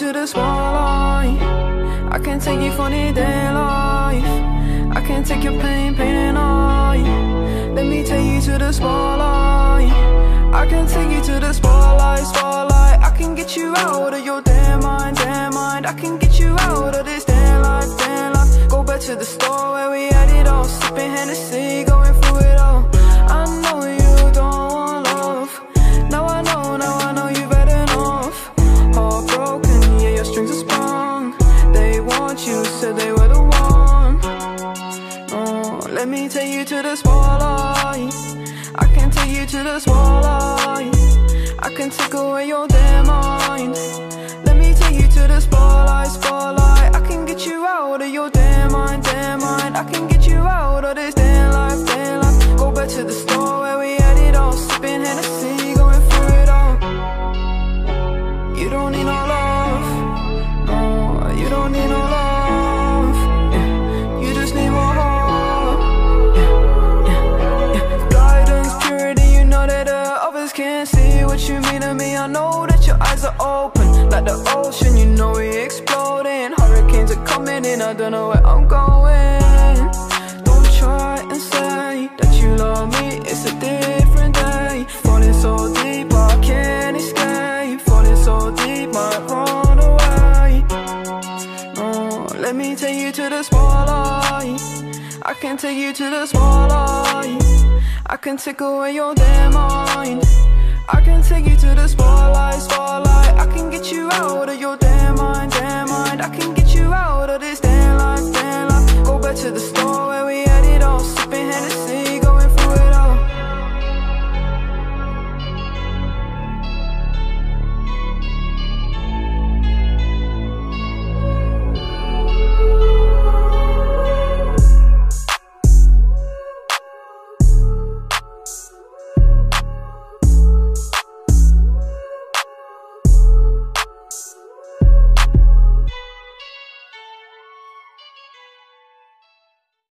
to the spotlight. I can take you for the day life. I can take your pain, pain I. Let me take you to the spotlight. I can take you to the spotlight, spotlight. I can get you out of your damn mind, damn mind. I can get me take you to the spotlight. I can take you to the spotlight. I know that your eyes are open, like the ocean. You know we exploding. Hurricanes are coming in. I don't know where I'm going. Don't try and say that you love me. It's a different day. Falling so deep, I can't escape. Falling so deep, might run away. Oh, let me take you to the spotlight. I can take you to the spotlight. I can take away your damn mind. I can take you to the spotlight, spotlight. I can get you out of your damn mind, damn mind. I can get you out of this damn life, damn life. Go back to the start.